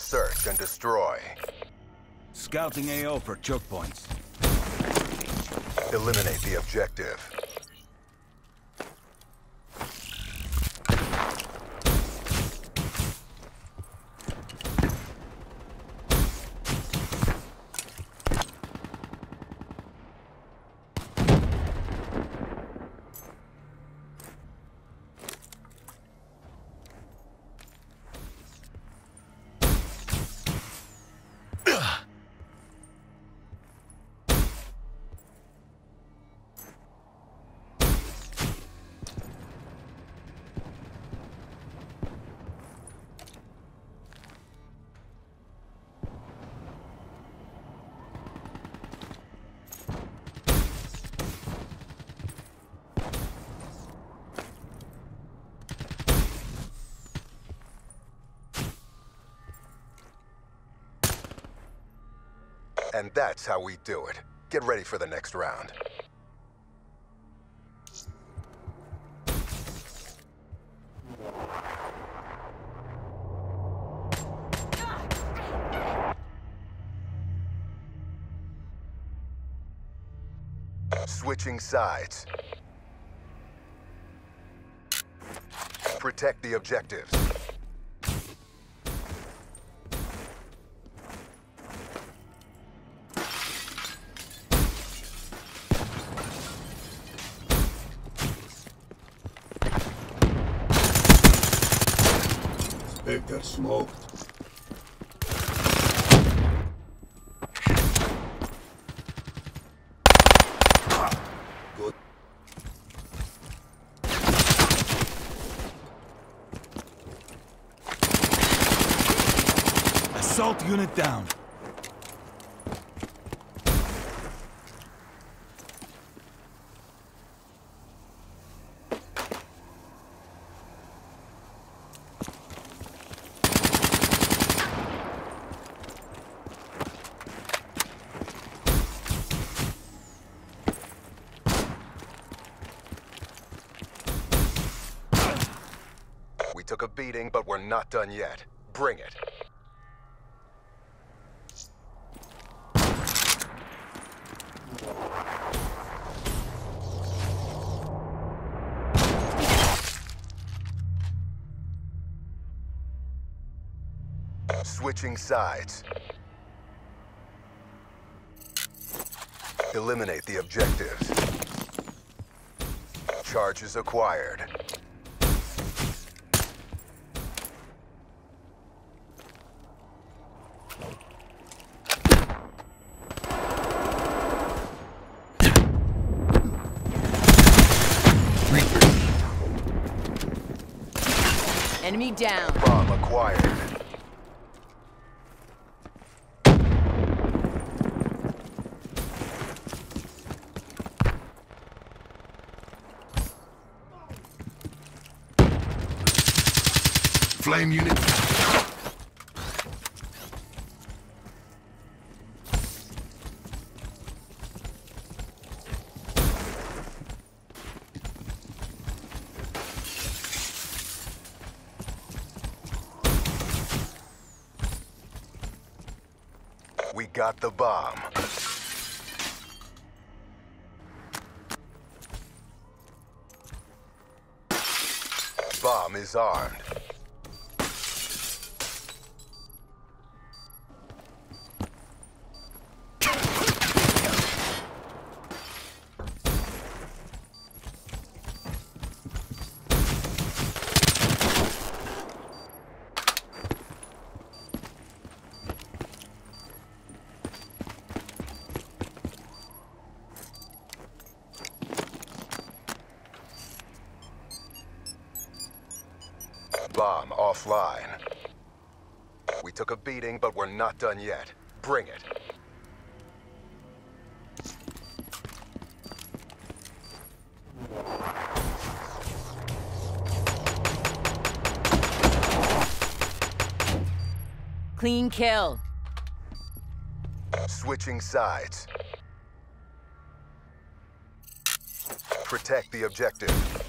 Search and destroy. Scouting AO for choke points. Eliminate the objective. And that's how we do it. Get ready for the next round. Switching sides. Protect the objectives. Good. Assault unit down. Took a beating, but we're not done yet. Bring it. Switching sides. Eliminate the objectives. Charges acquired. Enemy down. Bomb acquired. Flame unit. We got the bomb. Bomb is armed. Bomb offline. We took a beating, but we're not done yet. Bring it. Clean kill. Switching sides. Protect the objective.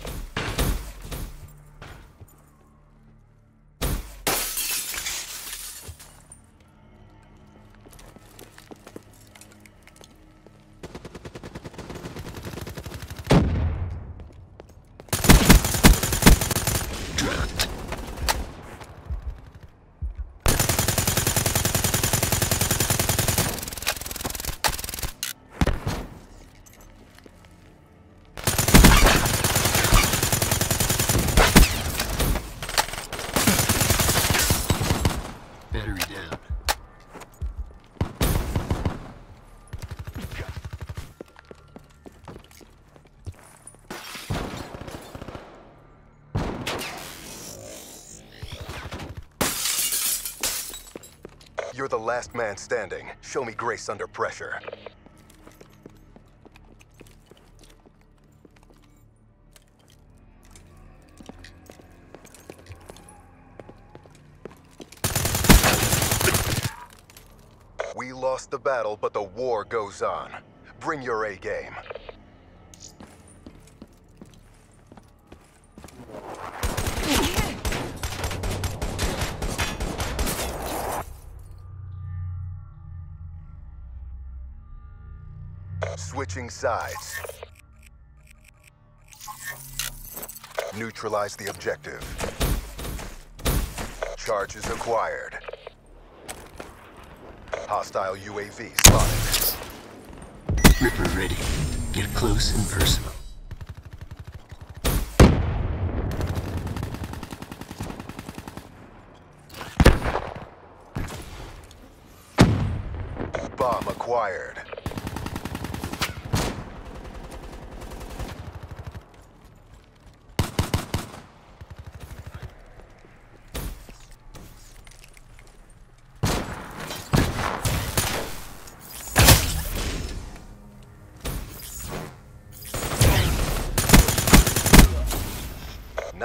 The last man standing. Show me grace under pressure. We lost the battle, but the war goes on. Bring your A Switching sides. Neutralize the objective. Charges acquired. Hostile UAV spotted. Ripper ready. Get close and personal. Bomb acquired.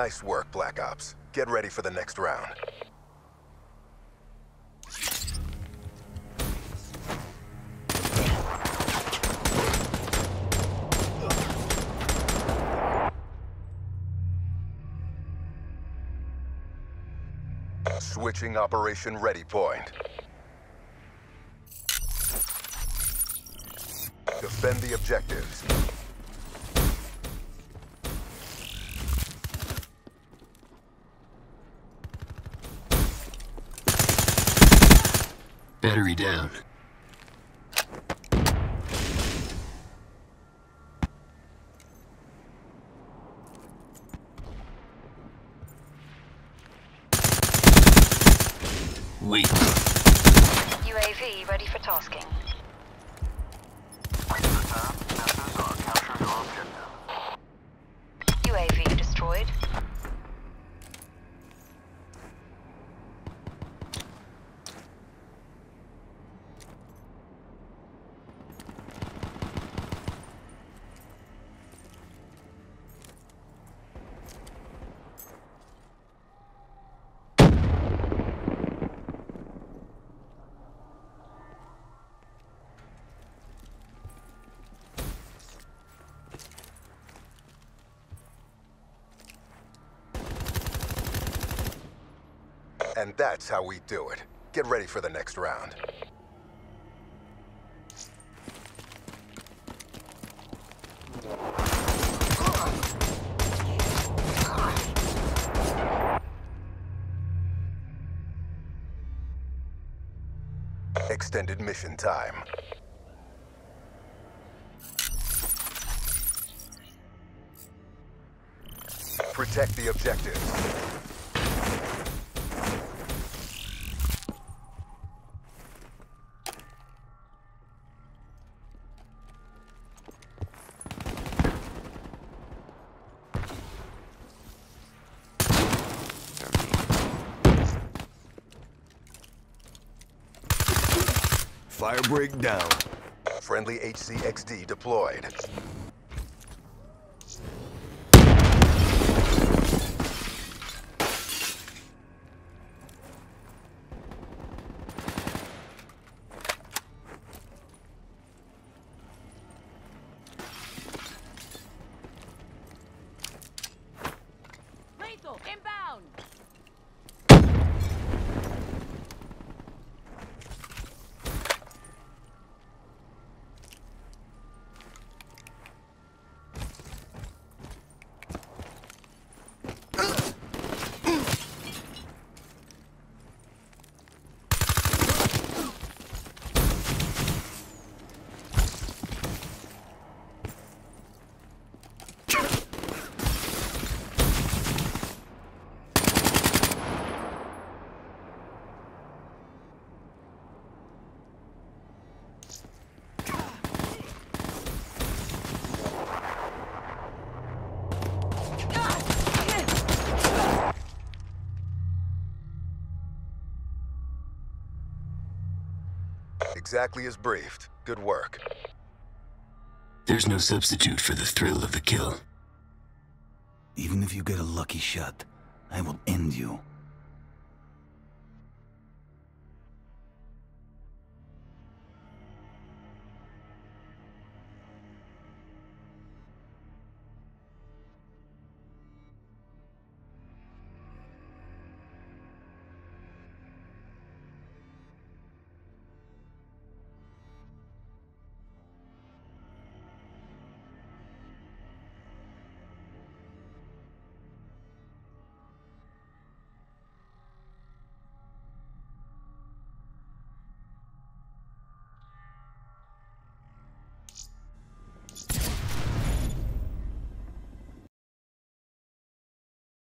Nice work, Black Ops. Get ready for the next round. Switching Operation Ready Point. Defend the objectives. Battery down. Wait. UAV ready for tasking. UAV destroyed. And that's how we do it. Get ready for the next round. Extended mission time. Protect the objectives. Firebreak down. Friendly HCXD deployed. Exactly as briefed. Good work. There's no substitute for the thrill of the kill. Even if you get a lucky shot, I will end you.